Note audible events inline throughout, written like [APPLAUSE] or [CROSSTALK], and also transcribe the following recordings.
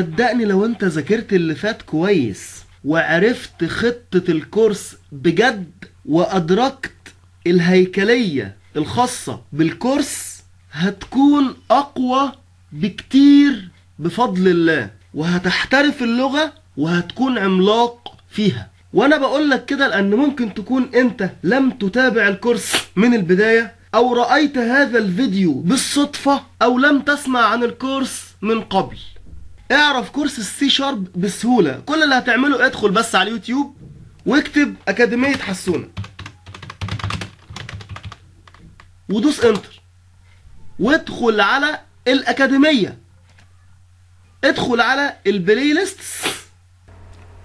صدقني لو انت ذاكرت اللي فات كويس وعرفت خطة الكورس بجد وأدركت الهيكلية الخاصة بالكورس هتكون أقوى بكتير بفضل الله وهتحترف اللغة وهتكون عملاق فيها. وأنا بقول لك كده لأن ممكن تكون أنت لم تتابع الكورس من البداية أو رأيت هذا الفيديو بالصدفة أو لم تسمع عن الكورس من قبل. اعرف course ال C sharp بسهولة. كل اللي هتعمله ادخل بس على اليوتيوب واكتب أكاديمية حسونة. ودوس enter وادخل على الأكاديمية. ادخل على ال playlist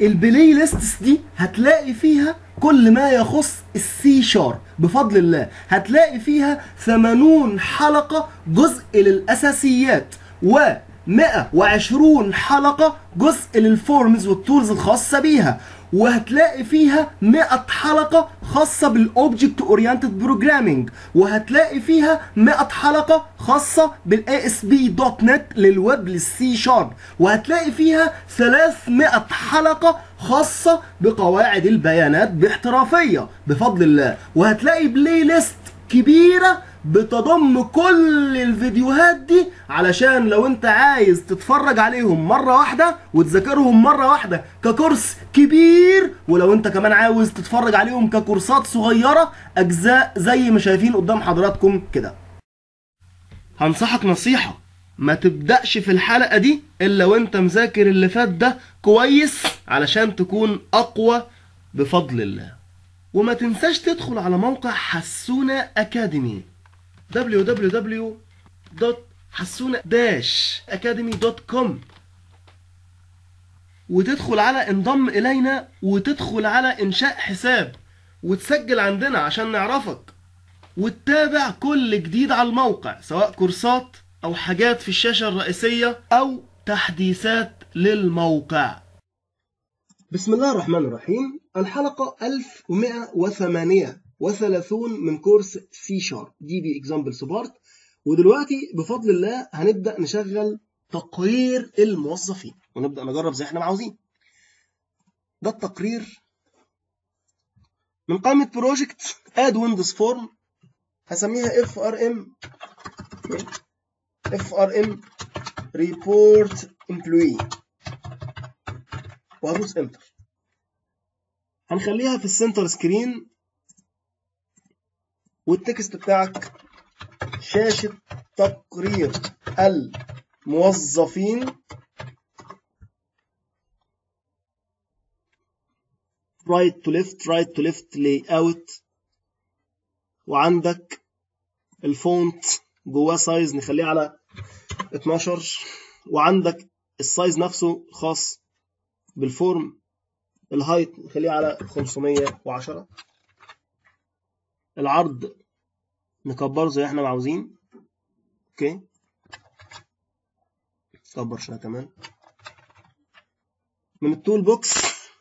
ال playlists دي هتلاقي فيها كل ما يخص ال C sharp بفضل الله. هتلاقي فيها 80 حلقة جزء للأساسيات. و 120 حلقة جزء لل forms وال tools الخاصة بيها وهتلاقي فيها 100 حلقة خاصة بال object oriented programming وهتلاقي فيها 100 حلقة خاصة بال ASP dot NET لل web لل C sharp وهتلاقي فيها 300 حلقة خاصة بقواعد البيانات باحترافية بفضل الله وهتلاقي playlist كبيرة بتضم كل الفيديوهات دي علشان لو انت عايز تتفرج عليهم مرة واحدة وتذاكرهم مرة واحدة ككورس كبير ولو انت كمان عاوز تتفرج عليهم ككورسات صغيرة أجزاء زي ما شايفين قدام حضراتكم كده. هنصحك نصيحة ما تبدأش في الحلقة دي إلا وانت مذاكر اللي فات ده كويس علشان تكون أقوى بفضل الله. وما تنساش تدخل على موقع حسونة أكاديمي. www.hassuna-academy.com وتدخل على انضم إلينا وتدخل على إنشاء حساب وتسجل عندنا عشان نعرفك وتتابع كل جديد على الموقع سواء كورسات أو حاجات في الشاشة الرئيسية أو تحديثات للموقع. بسم الله الرحمن الرحيم. الحلقة 1108 وثلاثون من course C sharp DB examples part ودلوقتي بفضل الله هنبدأ نشغل تقرير الموظفين. ونبدأ نجرب زي إحنا ما عاوزين. ده التقرير من قائمة project add Windows form هسميها اف ار ام اف ار ام report employee وهدوس enter هنخليها في ال center screen وال text بتاعك شاشة تقرير الموظفين. Right to left right to left layout. وعندك ال font جواه size نخليه على 12 وعندك ال size نفسه خاص بال form ال height نخليه على 510 العرض نكبره زي إحنا عاوزين. okay؟ كبر شوية كمان. من ال toolbox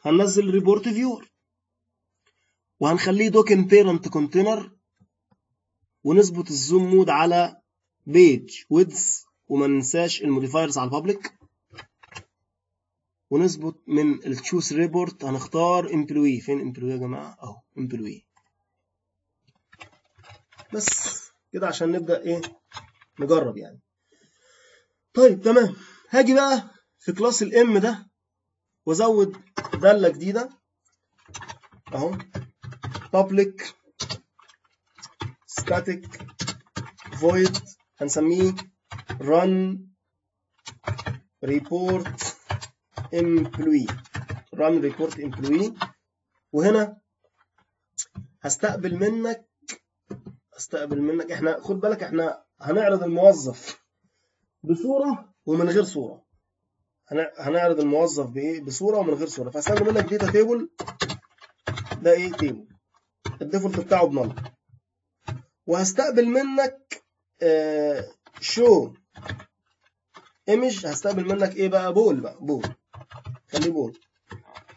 هننزل report viewer. وهنخليه dock in parent container. ونظبط ال zoom mode على page width وما ننساش ال modifiers على ال public. ونظبط من ال choose report هنختار employee فين employee يا جماعة؟ أهو employee بس كده عشان نبدأ إيه؟ نجرب يعني. طيب تمام. هاجي بقى في class ال M ده وأزود دالة جديدة. أهو. Public static void هنسميه run report employee. Run report employee. وهنا هستقبل منك هستقبل منك. إحنا خد بالك إحنا هنعرض الموظف بصورة ومن غير صورة. هنعرض الموظف بإيه؟ بصورة ومن غير صورة. فهستقبل منك data table ده إيه؟ table ال default بتاعه ب null وهستقبل منك آه show image هستقبل منك إيه بقى؟ bool بقى bool خليه bool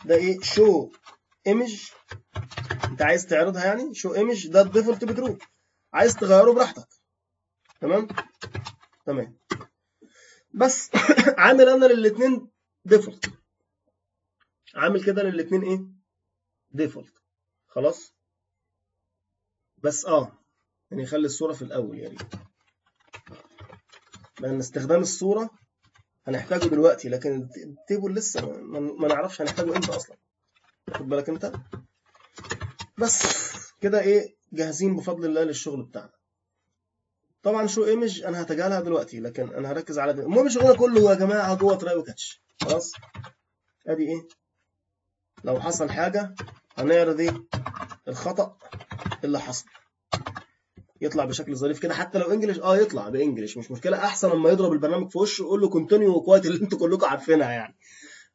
ده إيه؟ show image أنت عايز تعرضها يعني؟ show image ده ال default ب true عايز تغيره براحتك. تمام؟ تمام. بس [COUGHS] عامل أنا للاثنين default عامل كده للاثنين إيه؟ default خلاص؟ بس آه يعني خلي الصورة في الأول يا ريت. لأن استخدام الصورة هنحتاجه دلوقتي لكن ال table لسه ما, نعرفش هنحتاجه إمتى أصلا. خد بالك أنت؟ بس كده إيه؟ جاهزين بفضل الله للشغل بتاعنا. طبعا show image أنا هتجاهلها دلوقتي لكن أنا هركز على المهم شغلنا كله يا جماعة جوة try و catch. خلاص؟ أدي إيه؟ لو حصل حاجة هنعرض إيه؟ الخطأ اللي حصل. يطلع بشكل ظريف كده حتى لو English آه يطلع ب English مش مشكلة. أحسن لما يضرب البرنامج في وشه ويقول له continue quit اللي أنتوا كلكم عارفينها يعني.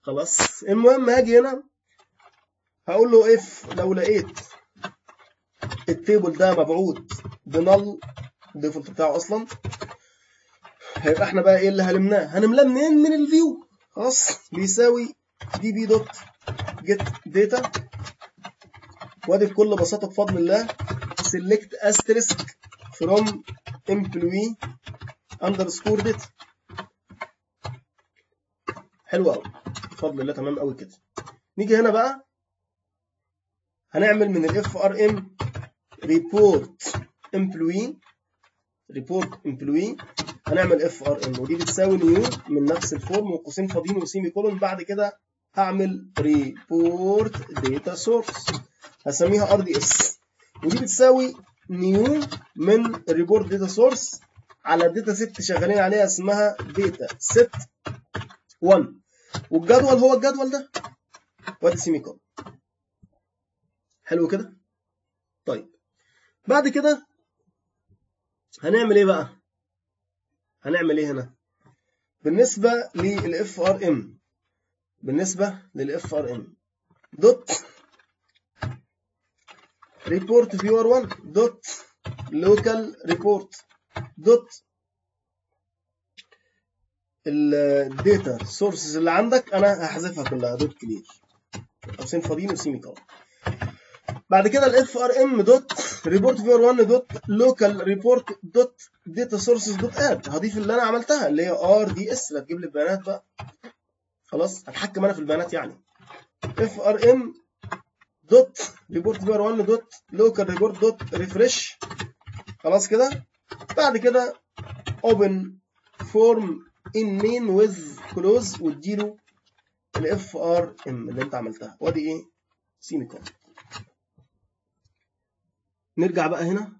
خلاص؟ المهم هاجي هنا. هقول له if لو لقيت ال table ده مبعوث ب null ال default بتاعه أصلا. هيبقى إحنا بقى إيه اللي هنملاه هنملاه منين؟ من ال view. خلاص. بيساوي db dot get data وادي بكل بساطة بفضل الله. select asterisk from employee underscore data. حلو قوي بفضل الله. تمام قوي كده. نيجي هنا بقى. هنعمل من ال frm report employee report employee هنعمل frm ودي بتساوي new من نفس ال form وقوسين فاضيين و semicolon بعد كده هعمل report data source هسميها rds ودي بتساوي new من report data source على data set شغالين عليها اسمها data set 1 والجدول هو الجدول ده؟ وادي semicolon حلو كده؟ بعد كده هنعمل إيه بقى؟ هنعمل إيه هنا؟ بالنسبة لل frm بالنسبة لل frm dot report viewer 1 dot local report dot ال data sources اللي عندك أنا هحذفها كلها dot clear قوسين فاضيين و semicolon بعد كده ال frm dot report viewer 1 dot local report dot data sources dot add هضيف اللي أنا عملتها اللي هي rds اللي هتجيب لي البيانات بقى. خلاص هتحكم أنا في البيانات يعني. frm dot report viewer 1 dot local report dot refresh خلاص كده؟ بعد كده open form in main with close واديله ال frm اللي أنت عملتها. وأدي إيه؟ semicolon نرجع بقى هنا.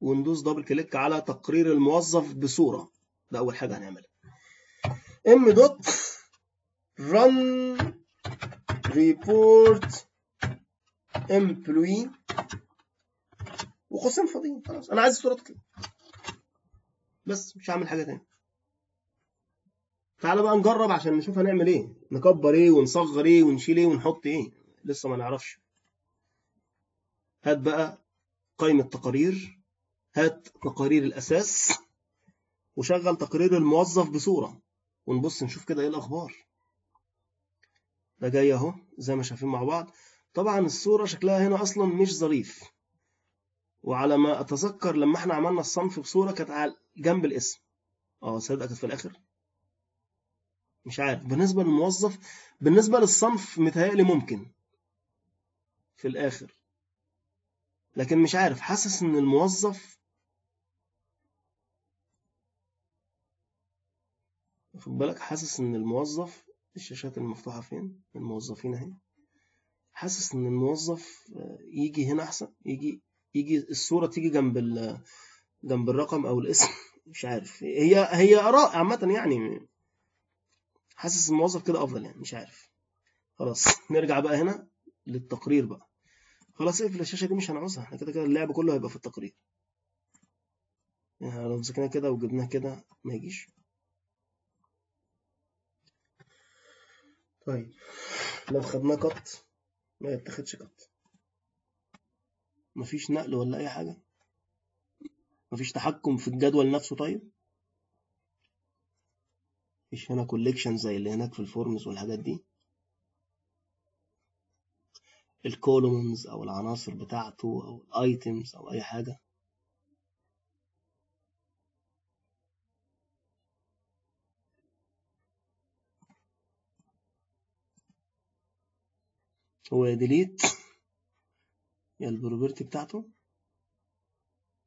وندوس double click على تقرير الموظف بصورة. ده أول حاجة هنعملها. ام دوت run report employee. وقوسين فاضيين. خلاص أنا عايز الصورة تطلع بس مش هعمل حاجة تاني. تعالى بقى نجرب عشان نشوف هنعمل إيه. نكبر إيه ونصغر إيه ونشيل إيه ونحط إيه. لسه ما نعرفش. هات بقى قائمة تقارير. هات تقارير الأساس وشغل تقرير الموظف بصورة. ونبص نشوف كده إيه الأخبار. ده جاي أهو زي ما شايفين مع بعض. طبعا الصورة شكلها هنا أصلا مش ظريف. وعلى ما أتذكر لما إحنا عملنا الصنف بصورة كانت على جنب الاسم. آه صدق كانت في الآخر. مش عارف. بالنسبة للموظف بالنسبة للصنف متهيألي ممكن. في الآخر. لكن مش عارف حاسس إن الموظف خد بالك حاسس إن الموظف الشاشات المفتوحة فين؟ الموظفين أهي. حاسس إن الموظف يجي هنا أحسن يجي يجي الصورة تيجي جنب ال جنب الرقم أو الاسم. [LAUGHS] مش عارف. هي هي آراء عامة يعني. حاسس الموظف كده أفضل يعني مش عارف. خلاص نرجع بقى هنا للتقرير بقى. خلاص اقفل الشاشه دي مش هنعوزها. إحنا كده كده اللعب كله هيبقى في التقرير. يعني لو مسكناه كده وجبناه كده ما يجيش. طيب. لو خدناه قط ما يتاخدش قط مفيش نقل ولا أي حاجة؟ مفيش تحكم في الجدول نفسه طيب؟ مفيش هنا collection زي اللي هناك في ال forms والحاجات دي؟ ال columns أو العناصر بتاعته أو ال items أو أي حاجة. هو يا delete يا ال property بتاعته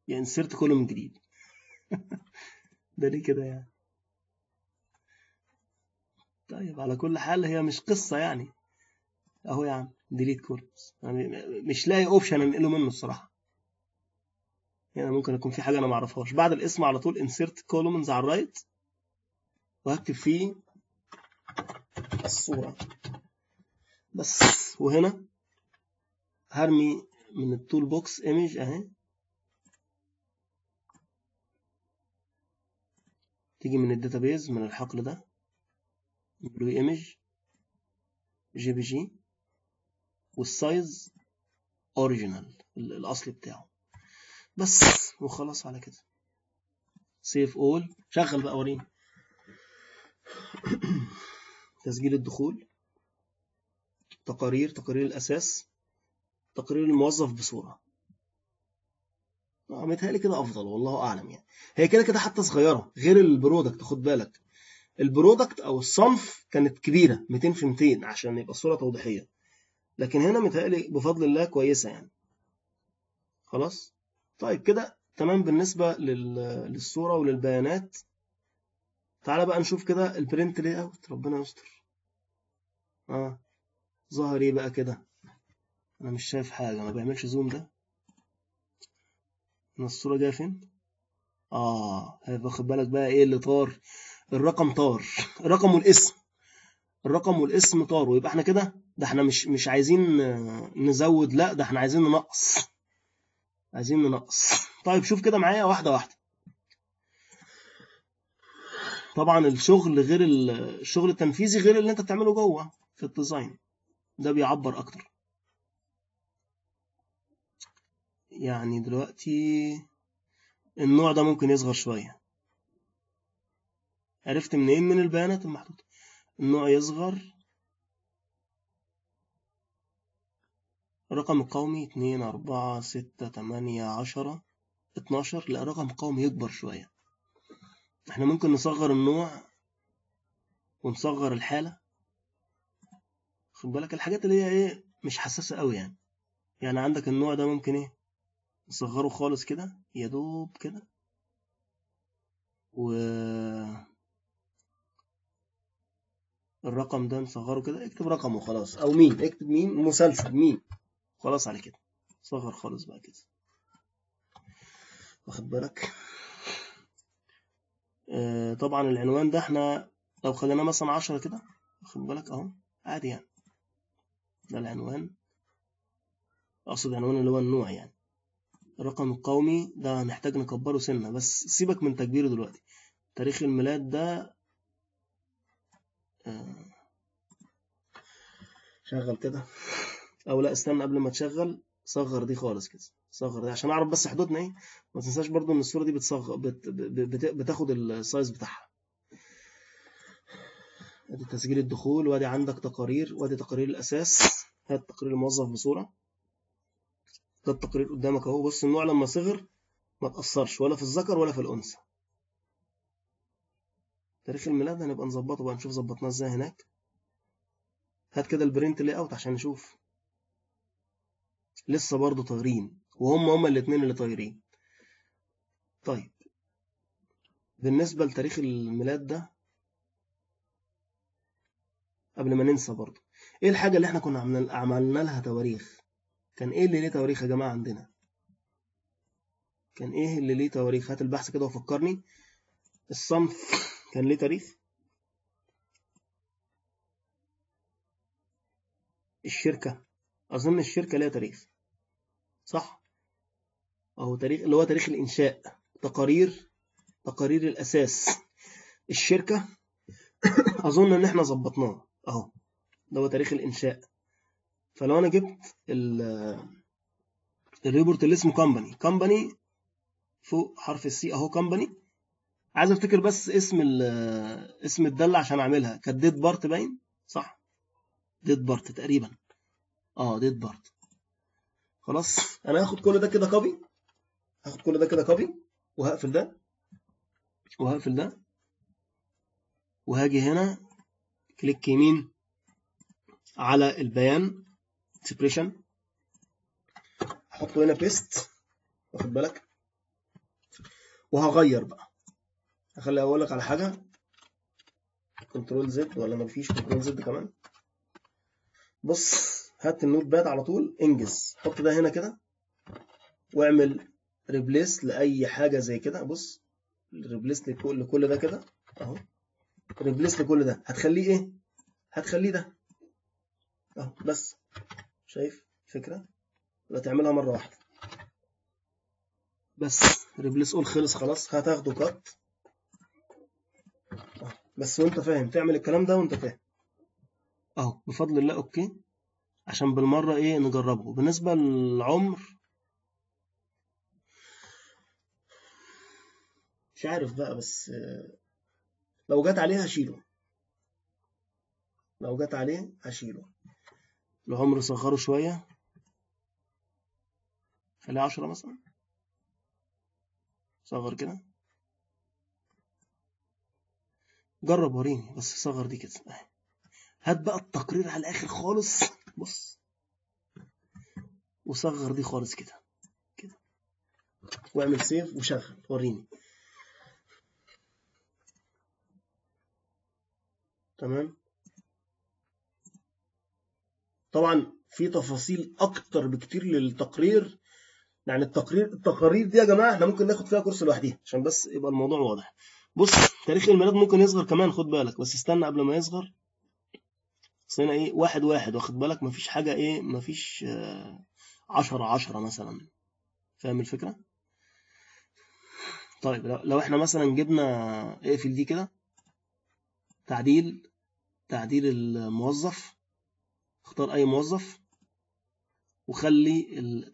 يا insert column جديد. [LAUGHS] ده ليه كده يعني؟ طيب على كل حال هي مش قصة يعني. أهو يعني delete columns يعني مش لاقي option انقله منه الصراحة. يعني ممكن يكون في حاجة أنا معرفهاش بعد الاسم على طول insert columns على ال right وهكتب فيه الصورة. بس. وهنا هرمي من ال toolbox image أهي. تيجي من ال database من الحقل ده. بلو image jpg وال size original الاصلي بتاعه. بس وخلاص على كده. save اول شغل بقى وريني. [CLEARS THROAT] تسجيل الدخول. تقارير تقارير الأساس. تقرير الموظف بصورة. متهيألي كده أفضل والله أعلم يعني. هي كده كده حتى صغيرة غير ال product خد بالك. ال product أو الصنف كانت كبيرة 200 في 200 عشان يبقى الصورة توضيحية. لكن هنا متهيألي بفضل الله كويسة يعني. خلاص؟ طيب كده تمام بالنسبة للصورة وللبيانات. تعالى بقى نشوف كده ال print layout ربنا يستر. آه. ظهر إيه بقى كده؟ أنا مش شايف حاجة. ما بيعملش زوم ده. أنا الصورة جاية فين؟ آه. واخد بالك بقى إيه اللي طار؟ الرقم طار. [LAUGHS] الرقم والاسم. الرقم والاسم طار. ويبقى إحنا كده ده إحنا مش مش عايزين نزود لا ده إحنا عايزين ننقص. عايزين ننقص. طيب شوف كده معايا واحدة واحدة. طبعا الشغل غير الشغل التنفيذي غير اللي انت بتعمله جوه في الديزاين. ده بيعبر أكتر. يعني دلوقتي النوع ده ممكن يصغر شوية. عرفت منين؟ من البيانات المحطوطة. النوع يصغر الرقم القومي اتنين أربعة ستة تمانية عشرة اتناشر. لا رقم قومي يكبر شوية. إحنا ممكن نصغر النوع ونصغر الحالة. خد بالك الحاجات اللي هي إيه مش حساسة قوي يعني. يعني عندك النوع ده ممكن إيه نصغره خالص كده يا دوب كده. و الرقم ده نصغره كده اكتب رقم وخلاص أو مين اكتب مين مسلسل مين. خلاص على كده. صغر خالص بقى كده. واخد بالك؟ آه طبعا العنوان ده إحنا لو خليناه مثلا عشرة كده واخد بالك اهو عادي يعني. ده العنوان. اقصد العنوان اللي هو النوع يعني. الرقم القومي ده محتاج نكبره سنة بس سيبك من تكبيره دلوقتي. تاريخ الميلاد ده آه شغل كده. أو لا استنى قبل ما تشغل صغر دي خالص كده صغر دي عشان أعرف بس حدودنا إيه. ما تنساش برضو إن الصورة دي بتصغر بت بت بتاخد السايز بتاعها. أدي تسجيل الدخول وأدي عندك تقارير وأدي تقارير الأساس. هات تقرير الموظف بصورة. ده التقرير قدامك أهو. بص النوع لما صغر ما تأثرش ولا في الذكر ولا في الأنثى. تاريخ الميلاد هنبقى نظبطه بقى نشوف ظبطناه إزاي هناك. هات كده ال print layout عشان نشوف. لسه برضه طايرين وهم هما الاتنين اللي طايرين. طيب بالنسبة لتاريخ الميلاد ده قبل ما ننسى برضه إيه الحاجة اللي إحنا كنا عملنا لها تواريخ؟ كان إيه اللي ليه تواريخ يا جماعة عندنا؟ كان إيه اللي ليه تواريخ؟ هات البحث كده وفكرني. الصنف كان ليه تاريخ؟ الشركة. أظن الشركة ليها تاريخ. صح؟ أهو تاريخ اللي هو تاريخ الإنشاء. تقارير تقارير الأساس. الشركة [COUGHS] أظن إن إحنا ظبطناه أهو. ده هو تاريخ الإنشاء. فلو أنا جبت ال report اللي اسمه company company فوق حرف ال C أهو company عايز أفتكر بس اسم اسم الدالة عشان أعملها. كانت date part باين؟ صح. date part تقريبا. آه date part خلاص. [LAUGHS] أنا هاخد كل ده كده copy هاخد كل ده كده copy وهقفل ده؟ وهقفل ده. وهاجي هنا click يمين على البيان expression احطه هنا paste واخد بالك؟ وهغير بقى. هخلي أقول لك على حاجة. control Z ولا ما فيش control Z كمان؟ بص. هات ال notepad على طول انجز. حط ده هنا كده واعمل replace لأي حاجة زي كده. بص replace لكل ده كده أهو. replace لكل ده. هتخليه إيه؟ هتخليه ده. أهو بس. شايف فكره يبقى تعملها مرة واحدة. بس. replace all خلص خلاص. هتاخده cut بس وأنت فاهم. تعمل الكلام ده وأنت فاهم. أهو. بفضل الله okay. عشان بالمرة إيه نجربه. بالنسبة للعمر مش عارف بقى بس لو جت عليه هشيله. لو جت عليه هشيله. العمر صغره شوية. خليه عشرة مثلا. صغر كده. جرب وريني بس صغر دي كده. هات بقى التقرير على الآخر خالص. بص. وصغر دي خالص كده. كده. واعمل سيف وشغل. وريني. تمام؟ طبعا في تفاصيل أكتر بكتير للتقرير. يعني التقرير التقارير دي يا جماعة إحنا ممكن ناخد فيها كورس لوحديها عشان بس يبقى الموضوع واضح. بص تاريخ الميلاد ممكن يصغر كمان خد بالك بس استنى قبل ما يصغر. بس هنا إيه واحد واحد واخد بالك؟ مفيش حاجة إيه مفيش آه عشرة عشرة مثلا. فاهم الفكرة؟ طيب لو إحنا مثلا جبنا اقفل دي كده تعديل تعديل الموظف اختار أي موظف وخلي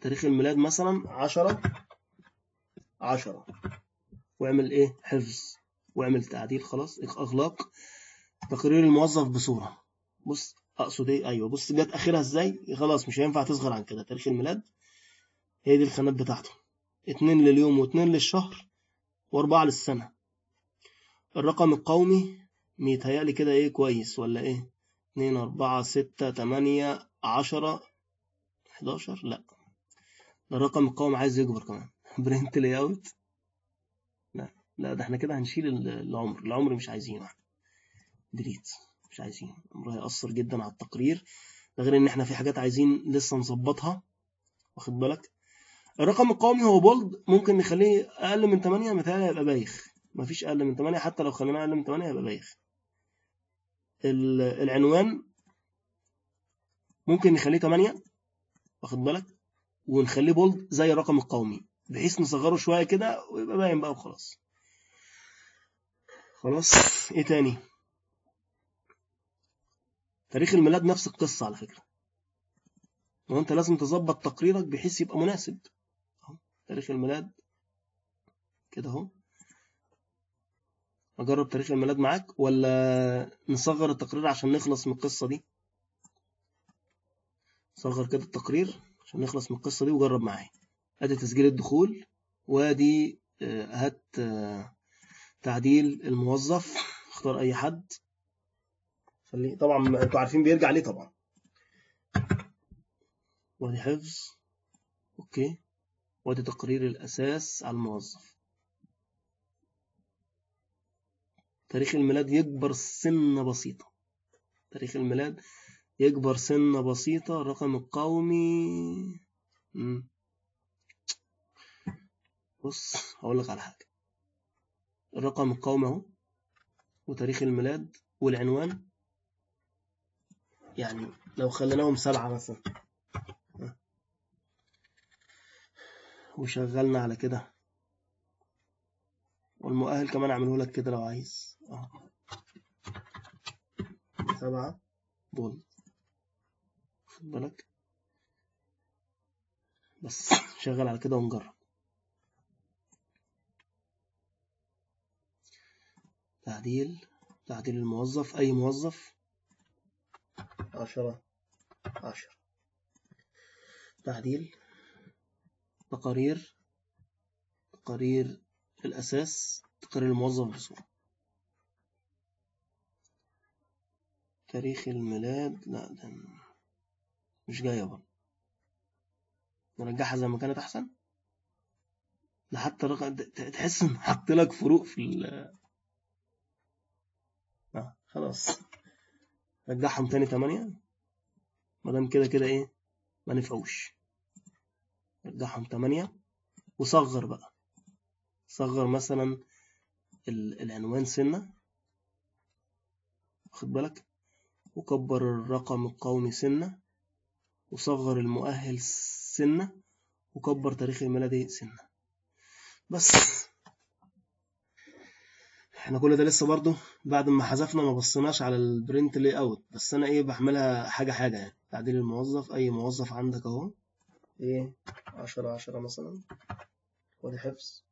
تاريخ الميلاد مثلا عشرة عشرة. واعمل إيه؟ حفظ. واعمل تعديل خلاص إغلاق تقرير الموظف بصورة. بص أقصد إيه؟ أيوه بص جت آخرها إزاي؟ خلاص مش هينفع تصغر عن كده. تاريخ الميلاد هي دي الخانات بتاعته. اتنين لليوم واتنين للشهر وأربعة للسنة. الرقم القومي ميتهيألي كده إيه؟ كويس ولا إيه؟ اتنين أربعة ستة تمانية عشرة حداشر لأ. الرقم القومي عايز يكبر كمان. [LAUGHS] print layout لا لا ده إحنا كده هنشيل العمر. العمر مش عايزينه. delete مش عايزين. امره هيأثر جدا على التقرير. ده غير إن إحنا في حاجات عايزين لسه نظبطها. واخد بالك؟ الرقم القومي هو bold ممكن نخليه أقل من 8 مثلا هيبقى بايخ. مفيش أقل من 8 حتى لو خليناه أقل من 8 هيبقى بايخ. العنوان ممكن نخليه 8 واخد بالك؟ ونخليه bold زي الرقم القومي بحيث نصغره شوية كده ويبقى باين بقى وخلاص. خلاص إيه تاني؟ تاريخ الميلاد نفس القصة على فكرة. وانت لازم تظبط تقريرك بحيث يبقى مناسب. تاريخ الميلاد. كده أهو. أجرب تاريخ الميلاد معاك ولا نصغر التقرير عشان نخلص من القصة دي؟ صغر كده التقرير عشان نخلص من القصة دي وجرب معايا. أدي تسجيل الدخول وأدي هات تعديل الموظف. اختار أي حد. خليه طبعا أنتوا عارفين بيرجع ليه طبعا. وادي حفظ. أوكي. وادي تقرير الأساس على الموظف. تاريخ الميلاد يكبر سنة بسيطة. تاريخ الميلاد يكبر سنة بسيطة. الرقم القومي. بص هقول لك على حاجة. الرقم القومي أهو. وتاريخ الميلاد والعنوان. يعني لو خليناهم سبعة مثلا. وشغلنا على كده. والمؤهل كمان اعمله لك كده لو عايز. آه. سبعة بول. خد بالك. بس شغل على كده ونجرب. تعديل. تعديل الموظف. أي موظف. عشرة عشرة تعديل. تقارير. تقارير الأساس. تقارير الموظف بصورة. تاريخ الميلاد. لا ده مش جاية برضه نرجعها زي ما كانت أحسن. ده حتى الرقم ت- تحس إن حط لك فروق في ال آه خلاص. رجعهم تاني تمانية؟ ما دام كده كده إيه؟ ما رجعهم تمانية. وصغر بقى. صغر مثلا ال- العنوان سنة. واخد بالك؟ وكبر الرقم القومي سنة. وصغر المؤهل سنة. وكبر تاريخ الميلادي سنة. بس. إحنا كل ده لسه برضو بعد ما حذفنا ما بصيناش على ال print layout بس أنا إيه بعملها حاجة حاجة يعني. تعديل الموظف أي موظف عندك أهو. إيه؟ عشرة عشرة مثلا. ودي حفظ.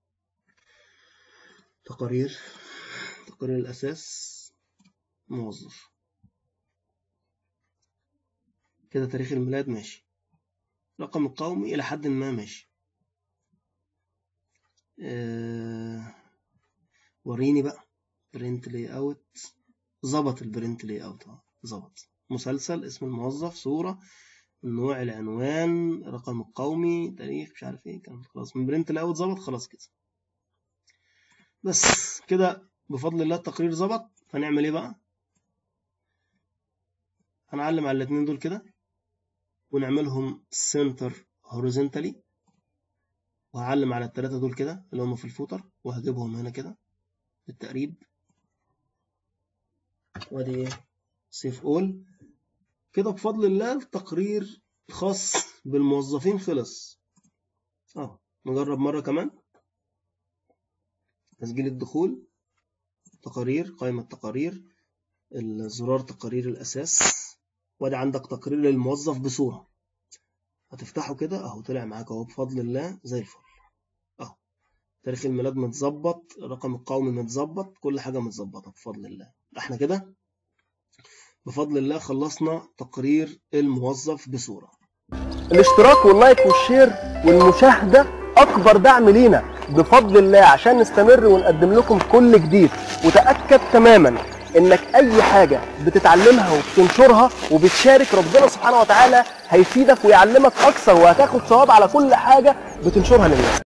تقارير. تقارير الأساس. موظف. كده تاريخ الميلاد ماشي. رقم القومي إلى حد ما ماشي. أه... وريني بقى. print layout ظبط ال print layout ظبط. مسلسل اسم الموظف صورة النوع العنوان رقم القومي تاريخ مش عارف إيه كان خلاص من print layout ظبط خلاص كده. بس كده بفضل الله التقرير ظبط. هنعمل إيه بقى؟ هنعلم على الاتنين دول كده ونعملهم center horizontally وهعلم على التلاتة دول كده اللي هم في ال footer وهجيبهم هنا كده بالتقريب وادي إيه؟ save all كده بفضل الله التقرير الخاص بالموظفين خلص. آه نجرب مرة كمان. تسجيل الدخول تقارير قائمة تقارير الزرار تقارير الأساس. وادي عندك تقرير للموظف بصورة. هتفتحه كده أهو طلع معاك أهو بفضل الله زي الفل. اهو تاريخ الميلاد متظبط الرقم القومي متظبط كل حاجة متظبطة بفضل الله. إحنا كده بفضل الله خلصنا تقرير الموظف بصورة. الاشتراك واللايك والشير والمشاهدة أكبر دعم لينا بفضل الله عشان نستمر ونقدم لكم كل جديد. وتأكد تماما إنك أي حاجة بتتعلمها وبتنشرها وبتشارك ربنا سبحانه وتعالى هيفيدك ويعلمك أكثر وهتاخد ثواب على كل حاجة بتنشرها للناس.